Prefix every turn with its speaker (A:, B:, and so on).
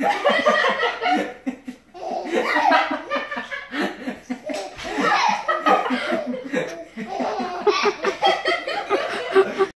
A: Yeah.